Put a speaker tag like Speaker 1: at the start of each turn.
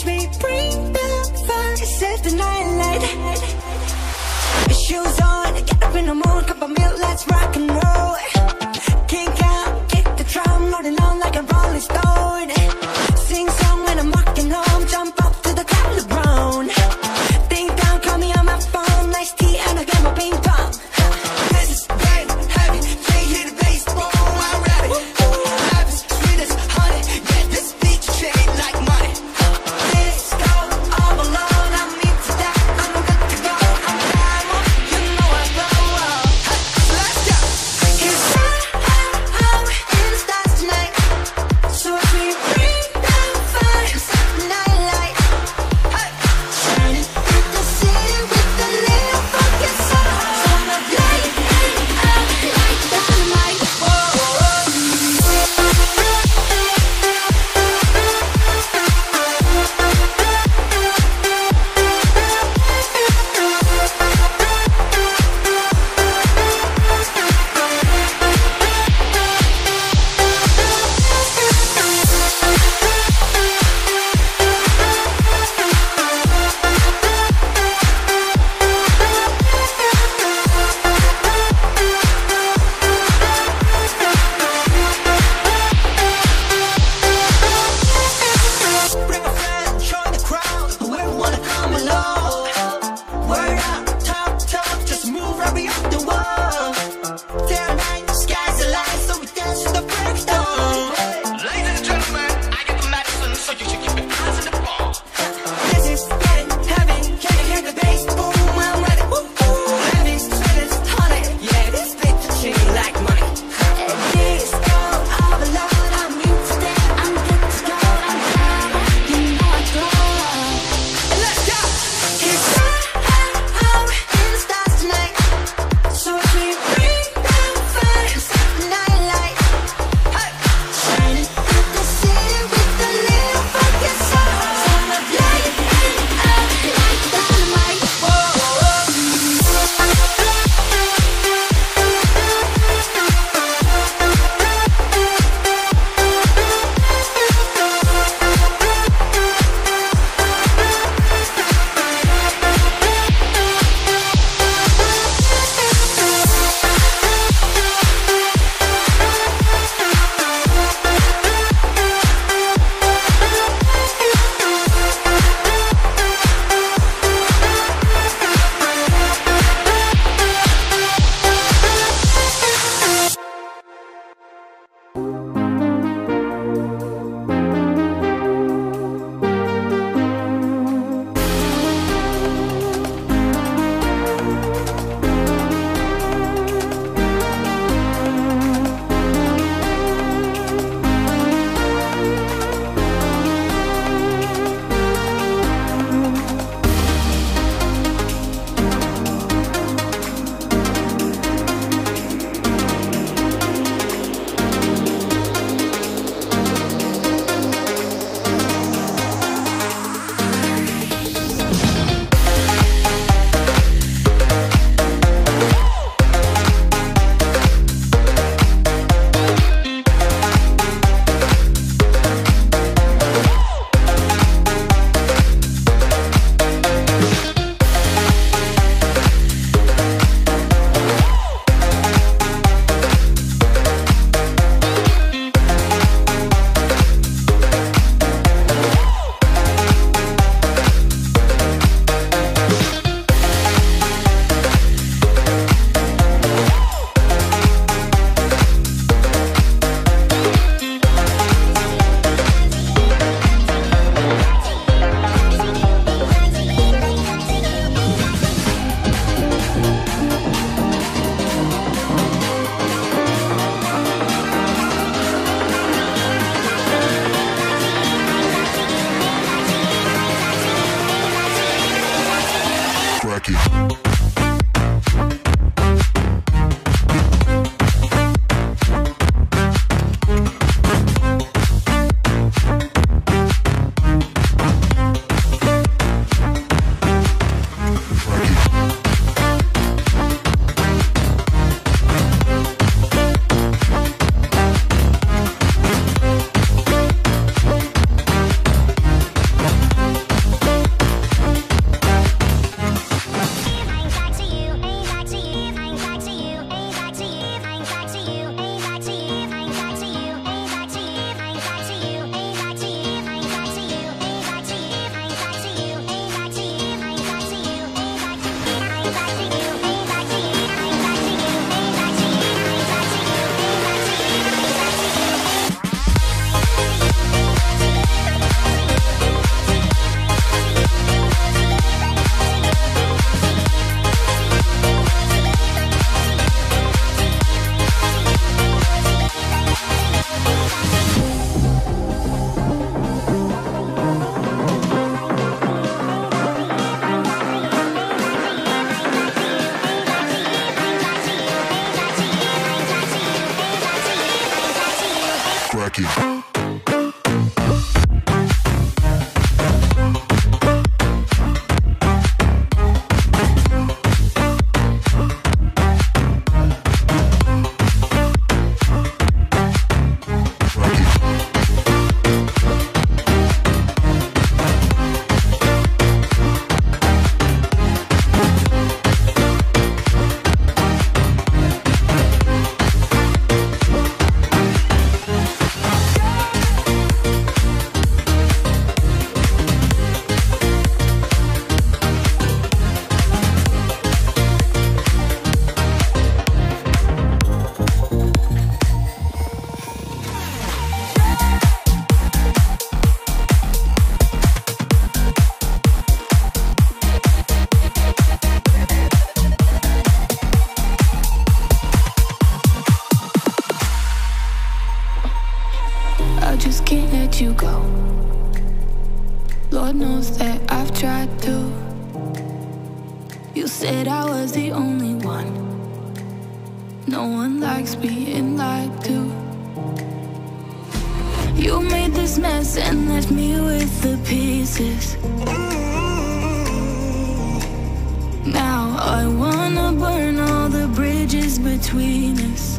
Speaker 1: watch me bring the fire, set the night light. Shoes on, get up in the morning, cup of milk, let's rock and roll. was the only one. No one likes being lied to. You
Speaker 2: made this mess and left me with the pieces. Now I wanna burn all the bridges between us.